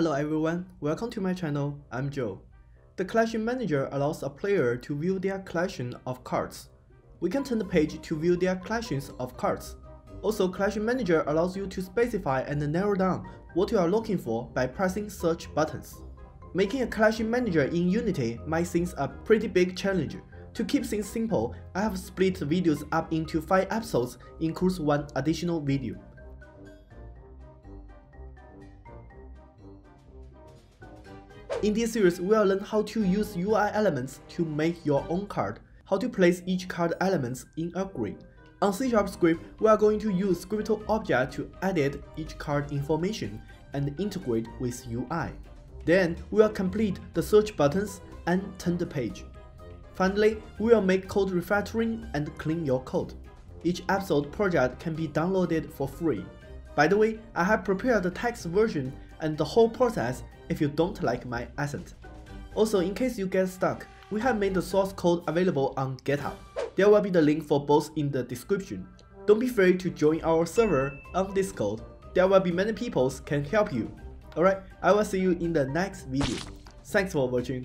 Hello everyone, welcome to my channel, I'm Joe. The Collection Manager allows a player to view their collection of cards. We can turn the page to view their collections of cards. Also, Collection Manager allows you to specify and narrow down what you are looking for by pressing search buttons. Making a Collection Manager in Unity might seem a pretty big challenge. To keep things simple, I have split the videos up into 5 episodes includes one additional video. In this series, we will learn how to use UI elements to make your own card, how to place each card elements in a grid. On C Sharp script, we are going to use scriptable object to edit each card information and integrate with UI. Then, we will complete the search buttons and turn the page. Finally, we will make code refactoring and clean your code. Each episode project can be downloaded for free. By the way, I have prepared the text version and the whole process if you don't like my accent. Also, in case you get stuck, we have made the source code available on GitHub. There will be the link for both in the description. Don't be afraid to join our server on Discord. There will be many people can help you. Alright, I will see you in the next video. Thanks for watching.